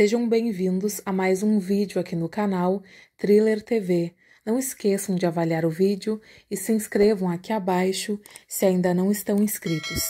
Sejam bem-vindos a mais um vídeo aqui no canal Thriller TV. Não esqueçam de avaliar o vídeo e se inscrevam aqui abaixo se ainda não estão inscritos.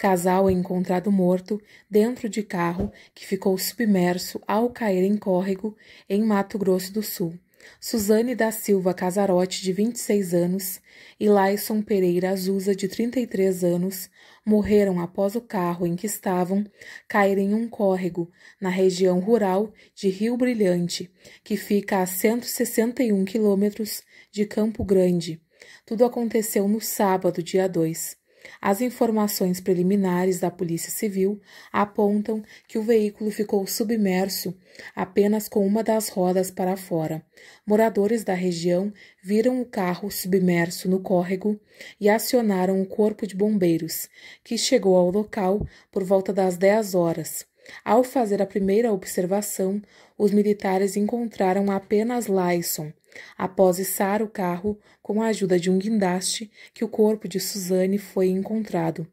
Casal é encontrado morto dentro de carro que ficou submerso ao cair em córrego em Mato Grosso do Sul. Suzane da Silva Casarotti, de 26 anos, e Laison Pereira Azusa, de 33 anos, morreram após o carro em que estavam cair em um córrego na região rural de Rio Brilhante, que fica a 161 quilômetros de Campo Grande. Tudo aconteceu no sábado, dia 2. As informações preliminares da Polícia Civil apontam que o veículo ficou submerso apenas com uma das rodas para fora. Moradores da região viram o carro submerso no córrego e acionaram o Corpo de Bombeiros, que chegou ao local por volta das 10 horas. Ao fazer a primeira observação, os militares encontraram apenas Lyson, após içar o carro com a ajuda de um guindaste que o corpo de Suzane foi encontrado.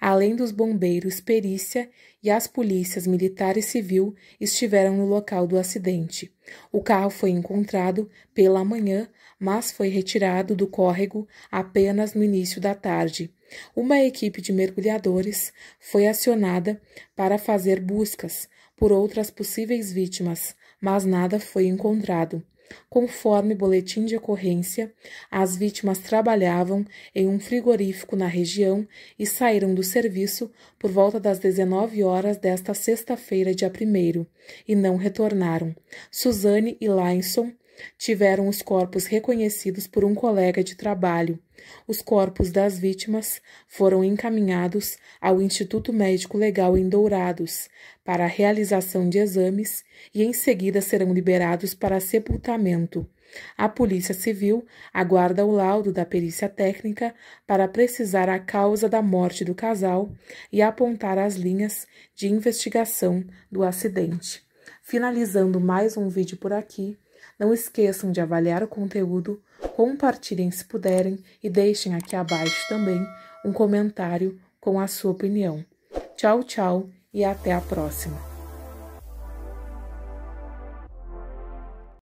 Além dos bombeiros, perícia e as polícias militar e civil estiveram no local do acidente. O carro foi encontrado pela manhã, mas foi retirado do córrego apenas no início da tarde. Uma equipe de mergulhadores foi acionada para fazer buscas por outras possíveis vítimas, mas nada foi encontrado. Conforme boletim de ocorrência, as vítimas trabalhavam em um frigorífico na região e saíram do serviço por volta das 19 horas desta sexta-feira, dia 1 e não retornaram. Suzane e Lainson tiveram os corpos reconhecidos por um colega de trabalho. Os corpos das vítimas foram encaminhados ao Instituto Médico Legal em Dourados para a realização de exames e em seguida serão liberados para sepultamento. A Polícia Civil aguarda o laudo da perícia técnica para precisar a causa da morte do casal e apontar as linhas de investigação do acidente. Finalizando mais um vídeo por aqui, não esqueçam de avaliar o conteúdo, compartilhem se puderem e deixem aqui abaixo também um comentário com a sua opinião. Tchau, tchau e até a próxima!